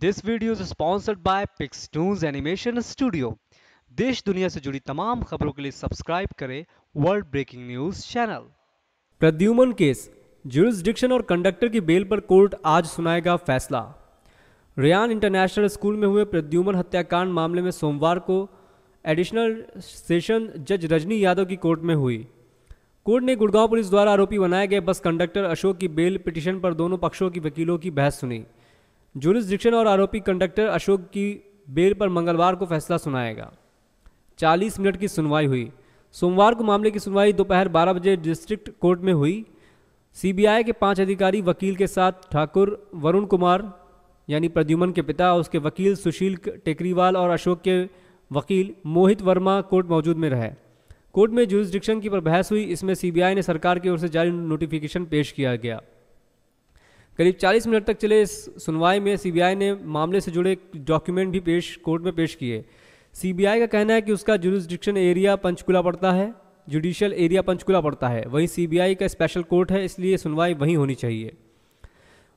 This video is sponsored by Pixtoons animation studio देश दुनिया से जुड़ी तमाम खबरों के लिए सब्सक्राइब करें world breaking news channel Pradyuman case jurisdiction और कंडक्टर की बेल पर कोर्ट आज सुनाएगा फैसला। रियान इंटरनेशनल स्कूल में हुए प्रद्युमन हत्याकांड मामले में सोमवार को एडिशनल सेशन जज रजनी यादव की कोर्ट में हुई। कोर्ट ने गुड़गांव पुलिस द्वारा आरोपी बनाए गए बस कंडक्टर अशोक की बेल पिटीशन पर दोनों पक्षों की वकीलों की बहस सुनी। जुरिस्डिक्शन और आरोपी कंडक्टर अशोक की बेल पर मंगलवार को फैसला सुनाएगा। 40 मिनट की सुनवाई हुई। सोमवार को मामले की सुनवाई दोपहर 12 बजे डिस्ट्रिक्ट कोर्ट में हुई। सीबीआई के पाँच अधिकारी वकील के साथ ठाकुर, वरुण कुमार, यानी प्रद्युमन के पिता उसके वकील सुशील टेकरीवाल और अशोक के वकील मोहित वर्मा कोर्ट मौजूद में रहे। कोर्ट में जुरिस्डिक्शन की पर बहस हुई। इसमें सीबीआई ने सरकार की ओर से जारी नोटिफिकेशन पेश किया गया। करीब 40 मिनट तक चले इस सुनवाई में सीबीआई ने मामले से जुड़े डॉक्यूमेंट भी पेश, कोर्ट में पेश किए। सीबीआई का कहना है कि उसका जुरिस्डिक्शन एरिया पंचकुला पड़ता है जुडिशियल एरिया पंचकुला पड़ता है। वहीं सीबीआई का स्पेशल कोर्ट है, इसलिए सुनवाई वहीं होनी चाहिए।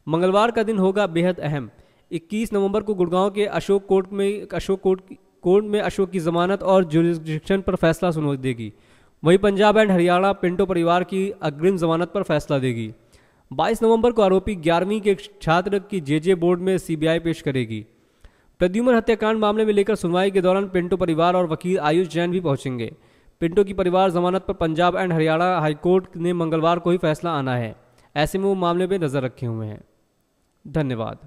मंगलवार का दिन होगा बेहद अहम। 21 नवंबर को गुड़गांव के अशोक कोर्ट में, अशोक कोर्ट कोर्ट में अशोक की जमानत और जुरिस्डिक्शन पर फैसला सुनवाई देगी। वहीं पंजाब एंड हरियाणा पिंटो परिवार की अग्रिम जमानत पर फैसला देगी। 22 नवंबर को आरोपी ग्यारहवीं के छात्र की जेजे बोर्ड में सीबीआई पेश करेगी। प्रद्युमन हत्याकांड मामले में लेकर सुनवाई के दौरान पिंटो परिवार और वकील आयुष जैन भी पहुँचेंगे। पिंटो की परिवार जमानत पर पंजाब एंड हरियाणा हाईकोर्ट ने मंगलवार को ही फैसला आना है। ऐसे में वो मामले में नज़र रखे हुए हैं। धन्यवाद।